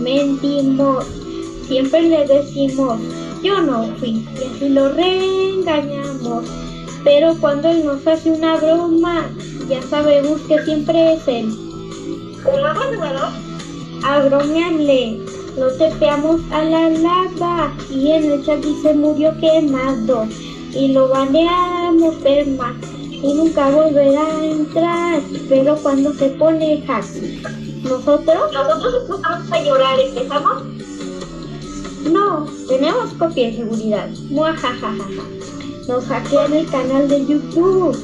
mentimos. Siempre le decimos, yo no fui, y así lo reengañamos. Pero cuando él nos hace una broma, ya sabemos que siempre es él. ¿Un nuevo jugador? A bromearle, lo tepeamos a la lava y en el chat dice murió quemado y lo baneamos perma y nunca volverá a entrar, pero cuando se pone hack, nosotros Nosotros empezamos a llorar, ¿empezamos? no, tenemos copia de seguridad. Muajajajaja. Nos hackean el canal de YouTube.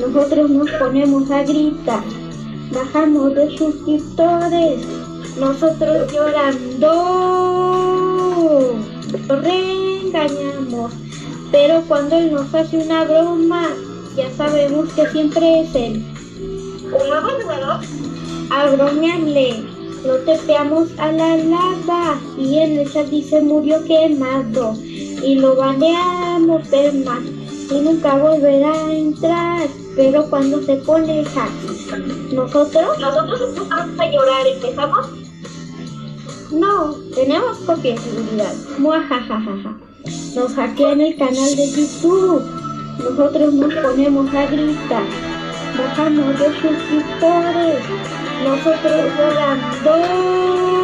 Nosotros nos ponemos a gritar. Bajamos de suscriptores. Nosotros llorando. Lo reengañamos. Pero cuando él nos hace una broma, ya sabemos que siempre es él. ¿Un nuevo? A bromearle, lo tepeamos a la lava y en el chat dice murió quemado y lo baneamos perma y nunca volverá a entrar, pero cuando se pone hack, nosotros Nosotros empezamos a llorar, ¿empezamos? no, tenemos copia de seguridad. Muajajajaja. Nos hackean el canal de YouTube. Nosotros nos ponemos a gritar. Bajamos de sus pintores, nosotros volando.